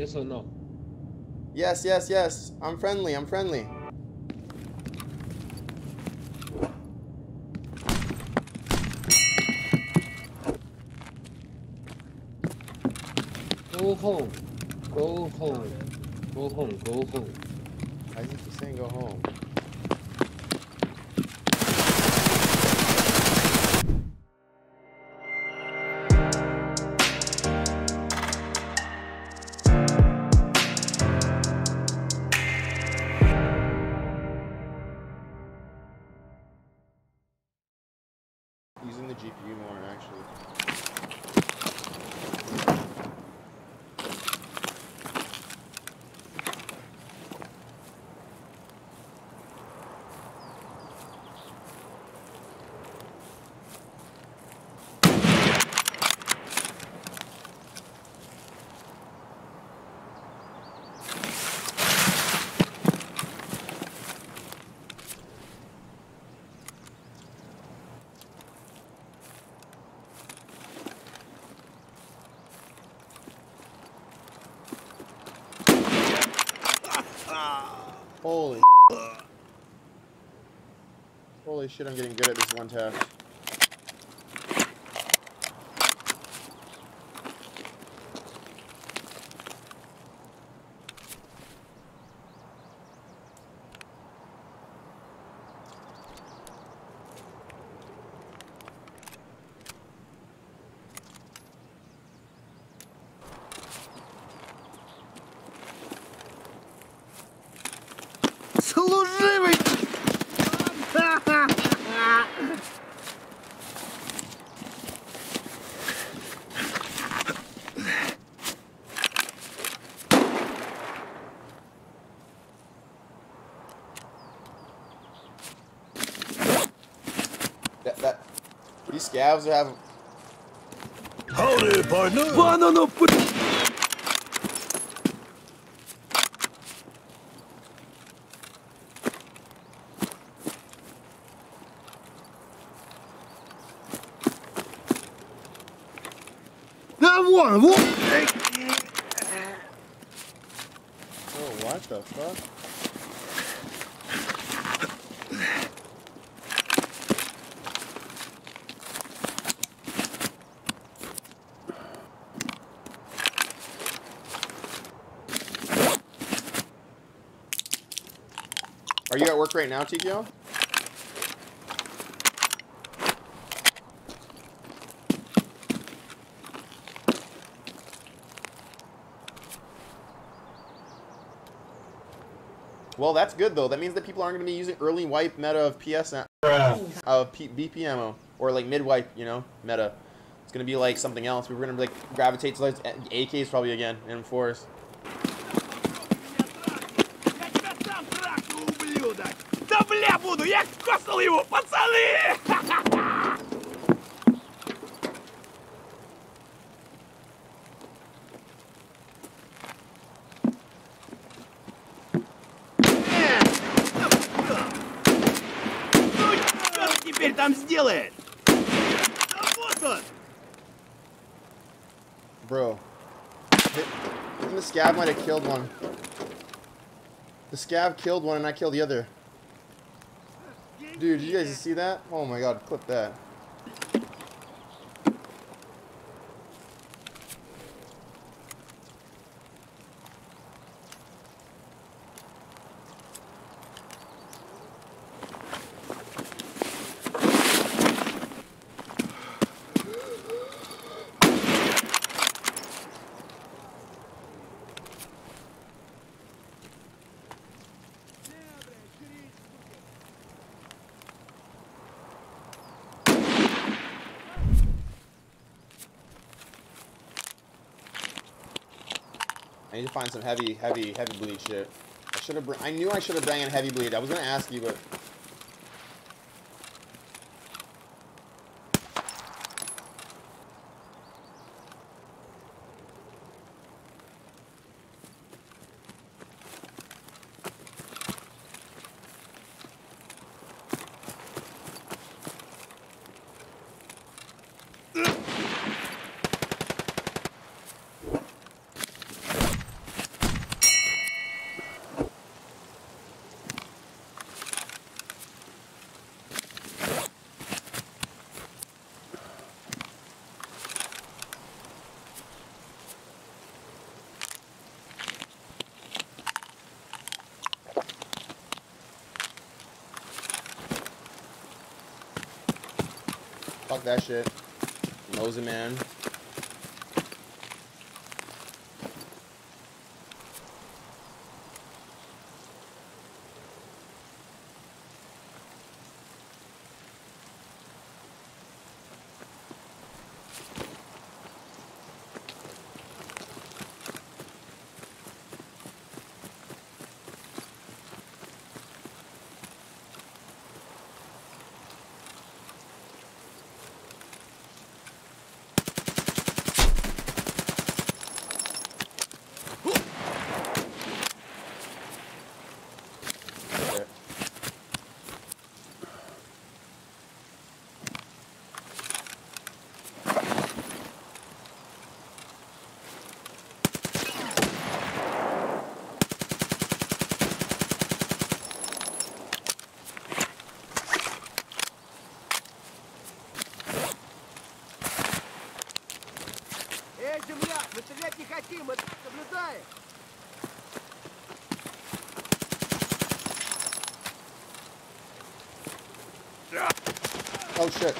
Yes or no? Yes, yes, yes. I'm friendly. I'm friendly. Go home. Go home. Go home. Go home. He keep saying go home? Using the GPU more, actually. Holy. Holy shit, I'm getting good at this one task. Служивый! That, that, these scavs are having. Howdy, partner! Вон Volvo! Oh, what the fuck? Are you at work right now, Tikio? Well, that's good though. That means that people aren't going to be using early wipe meta of PS of P- BP ammo or like mid wipe, you know, meta. It's going to be like something else. We're going to like gravitate to like AKs probably again and M4s. Я тебя сам трахну, ублюдок! Да бля буду, я косал его, пацаны! теперь там сделает? А вот он! Bro. I the scav might have killed one. The scav killed one and I killed the other. Dude, you guys see that? Oh my god, clip that. Need to find some heavy, heavy, heavy bleed shit. I should have. I knew I should have in heavy bleed. I was gonna ask you, but That shit. Nosy man. мы стрелять не хотим, мы так наблюдаем. Oh shit.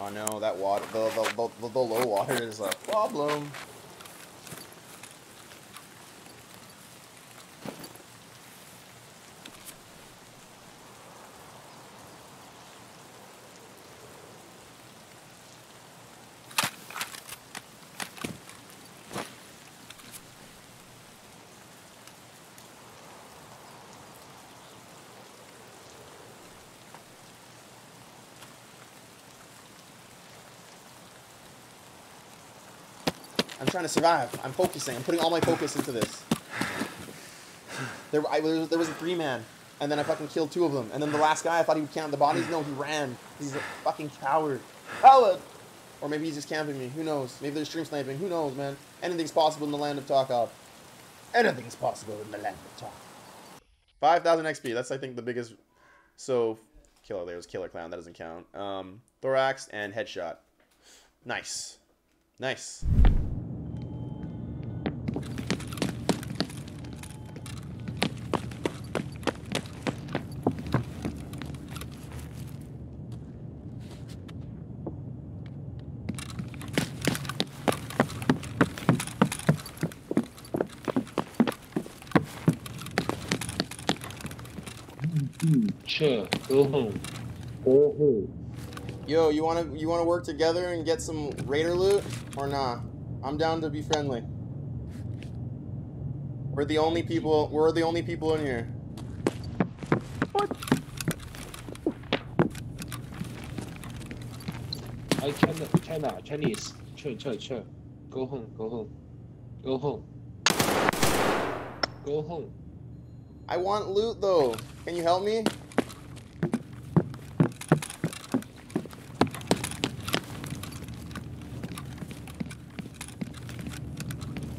Oh no, that water, the, the, the, the, the low water is a problem. I'm trying to survive. I'm focusing. I'm putting all my focus into this. There, I, there, was, a three man, and then I fucking killed two of them. And then the last guy, I thought he would count the bodies. No, he ran. He's a fucking coward. Coward! Or maybe he's just camping me. Who knows? Maybe they're stream sniping. Who knows, man? Anything's possible in the land of Tarkov. Anything's possible in the land of Tarkov. 5,000 XP. That's, I think, the biggest. So, killer. There's Killer Clown. That doesn't count. Um, thorax and headshot. Nice. Nice. Sure, go home. Go home. Yo, you wanna you wanna work together and get some raider loot or nah? I'm down to be friendly. We're the only people. We're the only people in here. What? I China, China, Chinese. Chill, chill, chill. Go home, go home. Go home. Go home. I want loot though. Can you help me?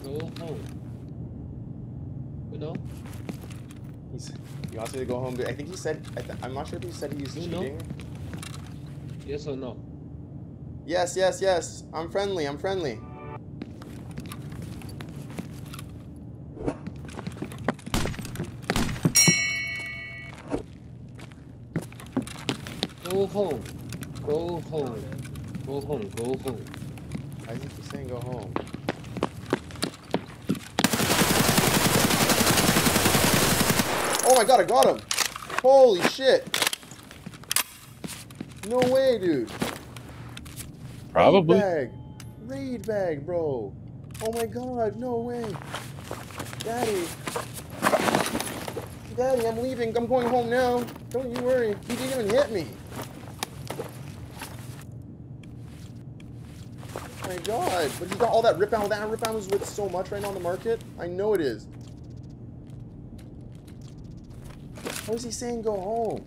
Go home. You know? He's. He wants me to go home. I think he said. I th I'm not sure if he said he's cheating. Yes or no? Yes, yes, yes. I'm friendly. I'm friendly. Go home. Go home. Go home, go home. Why is he keep saying go home? Oh my god, I got him! Holy shit! No way, dude. Probably. Raid bag. Raid bag, bro. Oh my god, no way. Daddy. Daddy, I'm leaving. I'm going home now. Don't you worry. He didn't even hit me. Oh my god. But he got all that rip out. That rip out is worth so much right now on the market. I know it is. How is he saying go home?